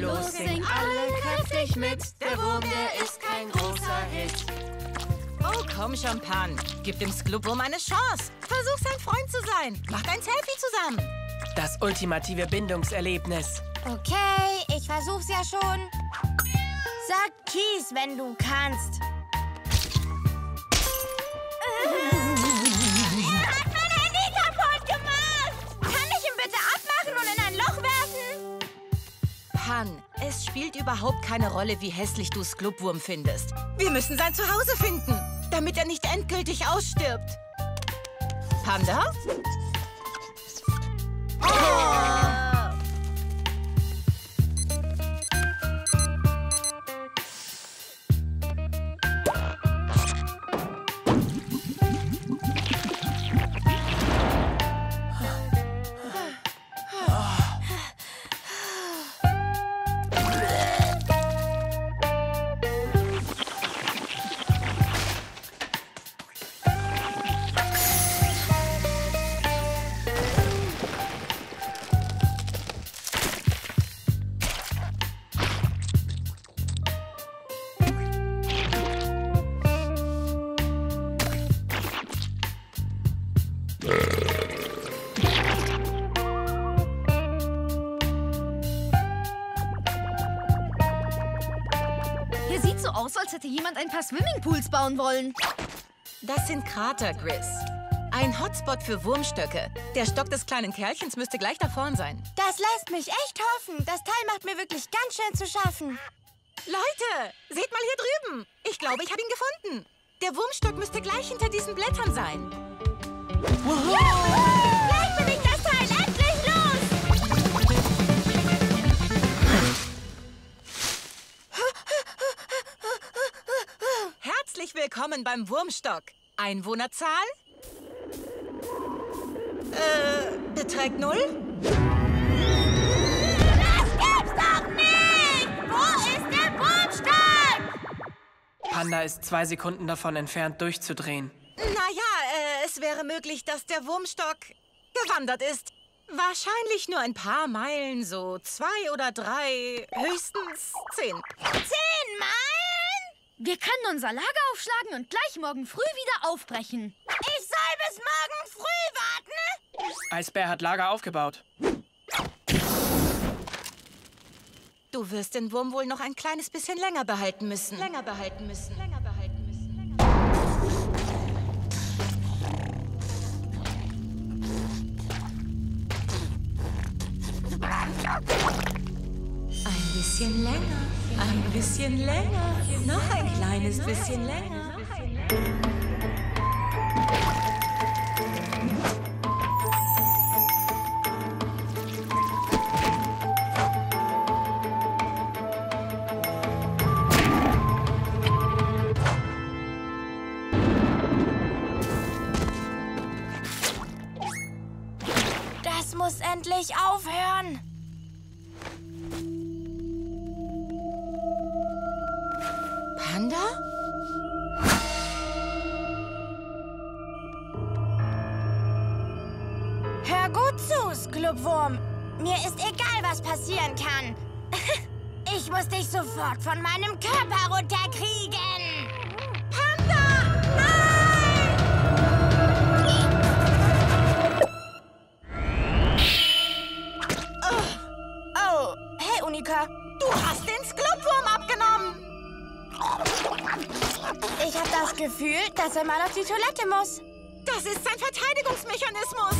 Los, sing alle kräftig mit. Der Wurm, der ist kein großer Hit. Oh, komm Pan. Gib dem Sklubwurm eine Chance. Versuch, sein Freund zu sein. Macht ein Selfie zusammen. Das ultimative Bindungserlebnis. Okay, ich versuch's ja schon. Sag Kies, wenn du kannst. Pan, es spielt überhaupt keine Rolle, wie hässlich du Sklubwurm findest. Wir müssen sein Zuhause finden, damit er nicht endgültig ausstirbt. Panda? Sieht so aus, als hätte jemand ein paar Swimmingpools bauen wollen. Das sind Krater, Gris. Ein Hotspot für Wurmstöcke. Der Stock des kleinen Kerlchens müsste gleich da vorn sein. Das lässt mich echt hoffen. Das Teil macht mir wirklich ganz schön zu schaffen. Leute, seht mal hier drüben. Ich glaube, ich habe ihn gefunden. Der Wurmstock müsste gleich hinter diesen Blättern sein. Gleich Herzlich willkommen beim Wurmstock. Einwohnerzahl? Äh, beträgt null? Das gibt's doch nicht! Wo ist der Wurmstock? Panda ist zwei Sekunden davon entfernt, durchzudrehen. Naja, äh, es wäre möglich, dass der Wurmstock gewandert ist. Wahrscheinlich nur ein paar Meilen, so zwei oder drei, höchstens zehn. Zehn Meilen? Wir können unser Lager aufschlagen und gleich morgen früh wieder aufbrechen. Ich soll bis morgen früh warten? Eisbär hat Lager aufgebaut. Du wirst den Wurm wohl noch ein kleines bisschen länger behalten müssen. Länger behalten müssen. Länger bisschen länger, ein bisschen länger, noch ein kleines bisschen länger. Das muss endlich aufhören. Panda? Hör gut zu, Sklubwurm. Mir ist egal, was passieren kann. Ich muss dich sofort von meinem Körper runterkriegen. Panda! Nein! Oh, hey, Unika. Du hast den abgenommen! Ich habe das Gefühl, dass er mal auf die Toilette muss. Das ist sein Verteidigungsmechanismus.